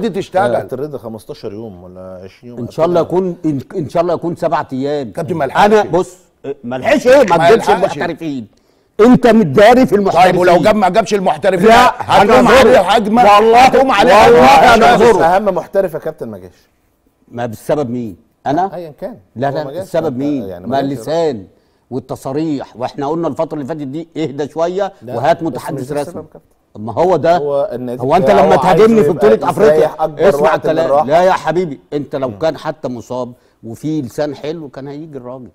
دي تشتغل. كابتن رضا 15 يوم ولا 20 يوم. إن شاء الله يكون ان, إن شاء الله يكون سبعة أيام. كابتن ما لحقش. أنا بص ما لحقش. إيه ما تجيبش يلحقش. المحترفين. أنت متداري في المحترفين. طيب ولو جاب ما جابش المحترفين لا هتقوم عليه هجمة. والله هتقوم عليه والله. أنا أهم محترف يا كابتن ما جاش. ما بالسبب مين؟ أنا؟ ايا كان. لا لا. السبب مين؟ يعني ما. اللسان والتصاريح وإحنا قلنا الفترة اللي فاتت دي إهدى شوية وهات متحدث رسمي. كابتن. ما هو ده هو هو أنت لما تهاجمني في بطولة أفريقيا اسمع الكلام. لا يا حبيبي أنت لو كان حتى مصاب وفي لسان حلو كان هيجي الراجل.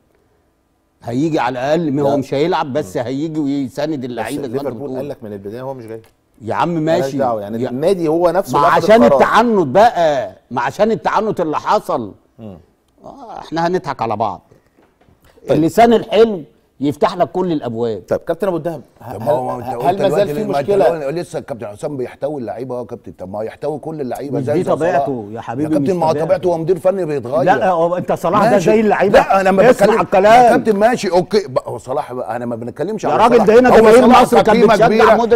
هيجي على الأقل ما هو. مش هيلعب بس هيجي ويساند اللعيبة زي ما انت قال لك من البداية هو مش جاي. يا عم ماشي. دعوة يعني يا- النادي هو نفسه ما عشان. التعنت بقى ما عشان التعنت اللي حصل. آه إحنا هنضحك على بعض. اللسان الحلو يفتح لك كل الأبواب طيب كابتن أبو الدهب طب ما هو هل, أنت هل قلت ما زال دلوقتي في مشكلة لسه الكابتن حسام بيحتوي اللعيبة آه كابتن طب ما هو يحتوي كل اللعيبة زي دي طبيعته صلاح. يا حبيبي، يا كابتن ما هو طبيعته. هو مدير فني بيتغير لا هو أنت صلاح ده. زي اللعيبة لا أنا ما بتكلم- يا الكلام كابتن ماشي أوكي هو صلاح أنا ما بنتكلمش يا راجل. ده هنا جماهير مصر كانت بتشجع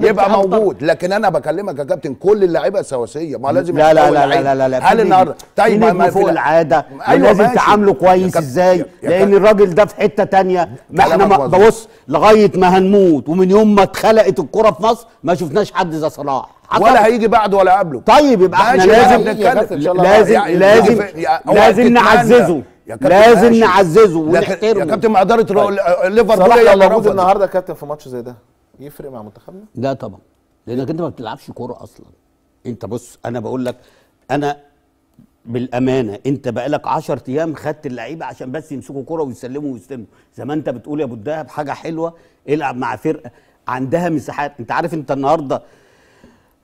يبقى. موجود لكن أنا بكلمك يا كابتن كل اللعيبة سواسيه ما لازم لا لا لا. لا لا لا هل النهارده طيب ما- فوق لا- العادة أيوة ولازم ماشي. تعامله يا كويس إزاي يا- يا لأن الراجل ده في حتة تانية ما إحنا ما. ببص لغاية ما هنموت ومن يوم ما اتخلقت الكرة في مصر ما شفناش حد زي صلاح؟ ولا هيجي بعده ولا قبله طيب يبقى إحنا لازم. لازم يعني- لازم لازم. نعززه لازم. نعززه لكن- يا ونحترمه كابتن ما اداره رو- ليفربول صلاح لو موجود. النهارده يا كابتن في ماتش زي ده يفرق مع منتخبنا لا طبعا لأنك أنت ما بتلعبش كورة أصلا أنت بص أنا بقول لك أنا بالأمانة أنت بقالك 10 أيام خدت اللعيبة عشان بس يمسكوا كورة ويسلموا ويستلموا. زي ما أنت بتقول يا أبو الدهب حاجة حلوة. العب مع فرقة عندها مساحات. أنت عارف أنت النهارده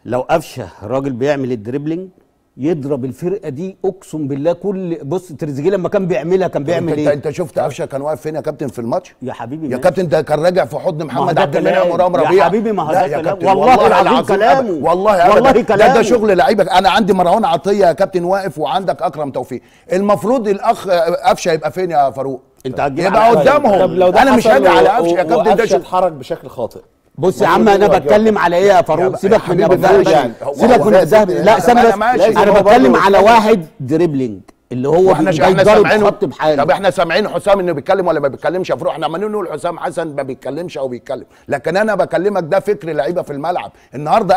لو قفشة راجل بيعمل الدريبلينج يضرب الفرقة دي أقسم بالله كل بص تريزيجيه لما كان بيعملها كان بيعمل أنت إيه؟ أنت شفت قفشة كان واقف فين يا كابتن في الماتش؟ يا حبيبي يا ماشي. كابتن ده كان راجع في حضن محمد عبد المنعم. ورام يا ربيع حبيبي ما هو ده يا كلام. كابتن والله العظيم كلامه. والله والله أبدا. ده, كلامه. ده شغل لعيبه أنا عندي مروان عطية. يا كابتن واقف وعندك أكرم توفيق. المفروض الأخ قفشة يبقى فين يا فاروق؟ أنت هتجيب يبقى على- قدامهم. أنا مش هاجي على قفشة. يا كابتن ده اتحرك بشكل خاطئ. بص يا عم أنا بتكلم على إيه يا فاروق؟ سيبك من أبو الدهب يعني سيبك من. الدهب لا استنى أنا بس. أنا بتكلم على. واحد دريبلينج اللي هو إحنا سامعينه؟ بحاله. طب إحنا سامعين حسام إنه بيتكلم ولا ما بيتكلمش يا فاروق؟ إحنا عمالين نقول حسام حسن ما بيتكلمش أو بيتكلم. لكن أنا بكلمك ده فكر لعيبة في الملعب. النهارده